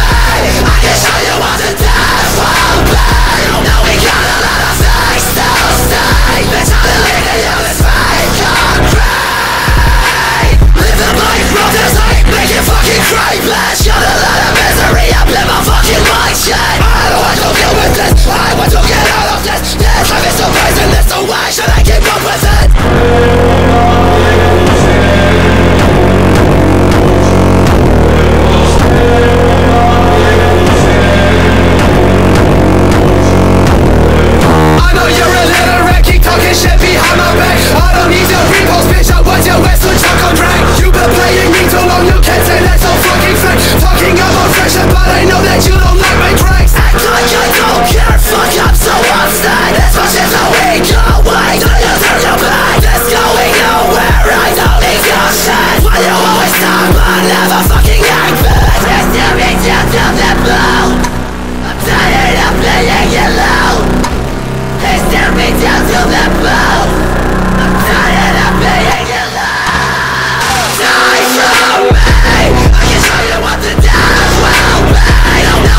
I can show you never fucking happen Please do me down to the bone I'm tired of playing alone Please do me down to the bone I'm tired of playing alone Die for me I can show you what the death will be